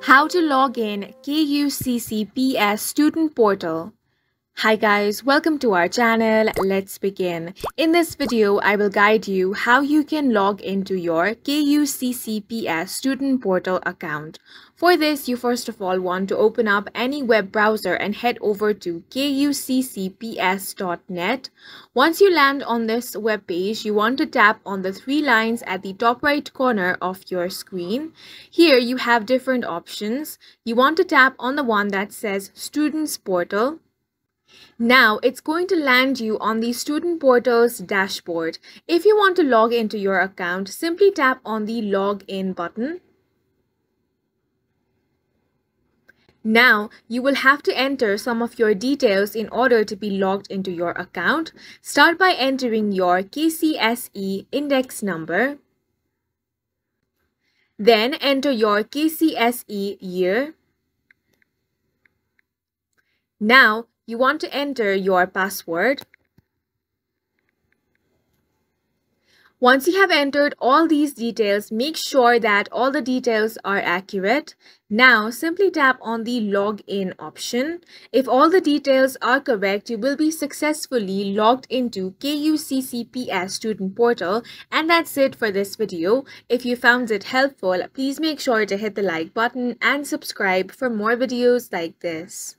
How to log in KUCCPS student portal. Hi guys, welcome to our channel. Let's begin. In this video, I will guide you how you can log into your KUCCPS student portal account. For this, you first of all want to open up any web browser and head over to kuccps.net. Once you land on this web page, you want to tap on the three lines at the top right corner of your screen. Here you have different options. You want to tap on the one that says Students Portal. Now it's going to land you on the student portal's dashboard. If you want to log into your account, simply tap on the login button. Now, you will have to enter some of your details in order to be logged into your account. Start by entering your KCSE index number. Then enter your KCSE year. Now, you want to enter your password. Once you have entered all these details, make sure that all the details are accurate. Now, simply tap on the login option. If all the details are correct, you will be successfully logged into KUCCPS student portal. And that's it for this video. If you found it helpful, please make sure to hit the like button and subscribe for more videos like this.